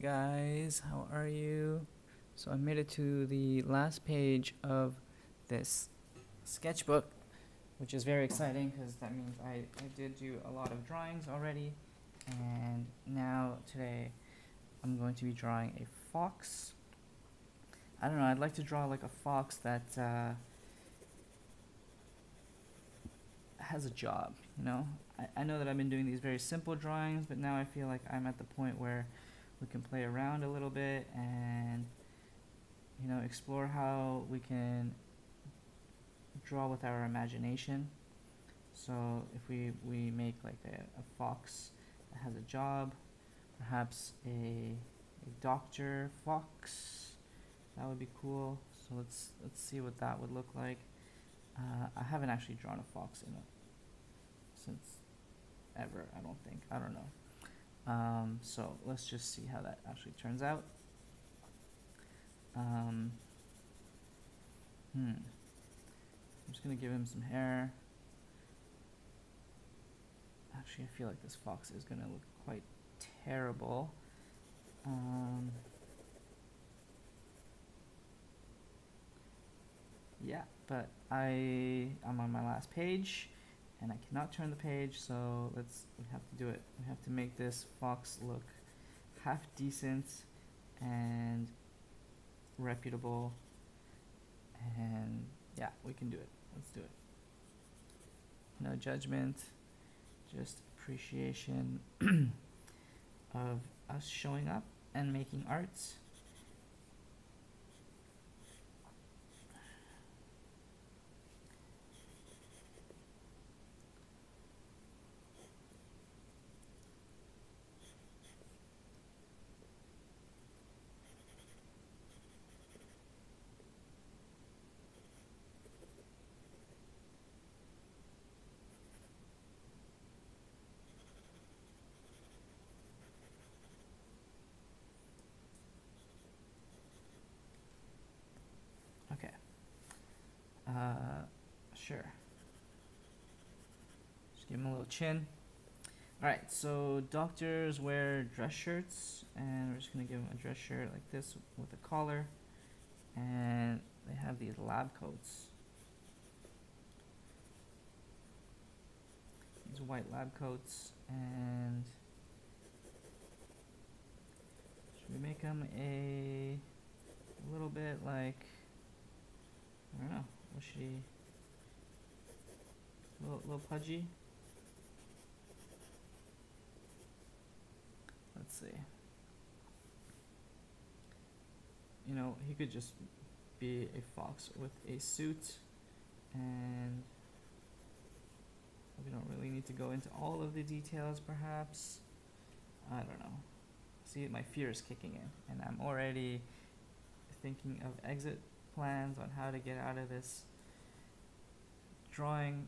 guys, how are you? So I made it to the last page of this sketchbook, which is very exciting because that means I, I did do a lot of drawings already. And now today I'm going to be drawing a fox. I don't know, I'd like to draw like a fox that uh, has a job, you know? I, I know that I've been doing these very simple drawings, but now I feel like I'm at the point where we can play around a little bit and you know explore how we can draw with our imagination. So if we we make like a, a fox that has a job perhaps a, a doctor fox that would be cool. So let's let's see what that would look like. Uh, I haven't actually drawn a fox in a since ever I don't think. I don't know um, so let's just see how that actually turns out. Um, hmm. I'm just gonna give him some hair. Actually, I feel like this fox is gonna look quite terrible. Um, yeah, but I I'm on my last page and I cannot turn the page so let's we have to do it. We have to make this fox look half decent and reputable. And yeah we can do it. Let's do it. No judgment just appreciation of us showing up and making arts Uh, sure. Just give him a little chin. Alright, so doctors wear dress shirts, and we're just going to give them a dress shirt like this with a collar. And they have these lab coats. These white lab coats, and should we make them a, little bit like, I don't know, was she a little, little pudgy? Let's see. You know, he could just be a fox with a suit and we don't really need to go into all of the details perhaps. I don't know. See, my fear is kicking in and I'm already thinking of exit plans on how to get out of this drawing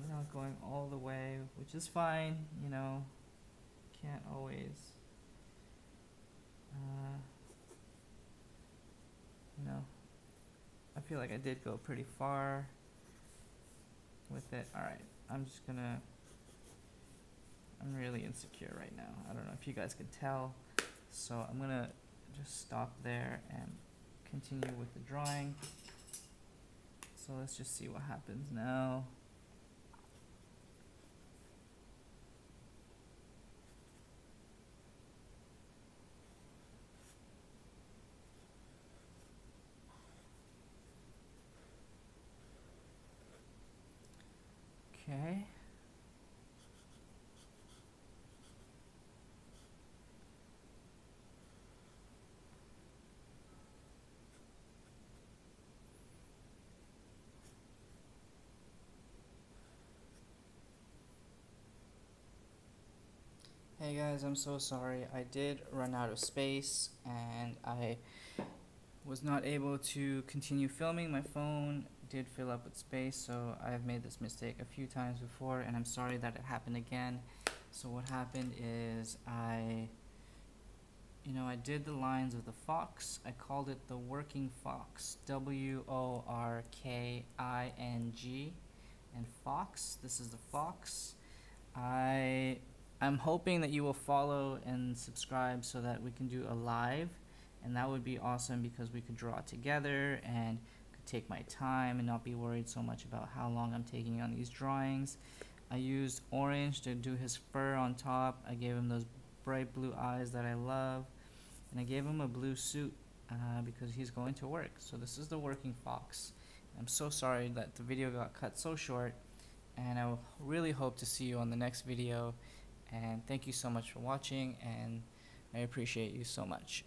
without going all the way, which is fine, you know, can't always, uh, you know, I feel like I did go pretty far with it. Alright, I'm just gonna, I'm really insecure right now. I don't know if you guys can tell, so I'm gonna just stop there and continue with the drawing. So let's just see what happens now. Hey guys, I'm so sorry. I did run out of space and I was not able to continue filming. My phone did fill up with space, so I've made this mistake a few times before and I'm sorry that it happened again. So what happened is I you know, I did the lines of the fox. I called it the working fox. W O R K I N G and fox. This is the fox. I I'm hoping that you will follow and subscribe so that we can do a live, and that would be awesome because we could draw together and could take my time and not be worried so much about how long I'm taking on these drawings. I used orange to do his fur on top. I gave him those bright blue eyes that I love, and I gave him a blue suit uh, because he's going to work. So this is the working fox. I'm so sorry that the video got cut so short, and I really hope to see you on the next video. And thank you so much for watching, and I appreciate you so much.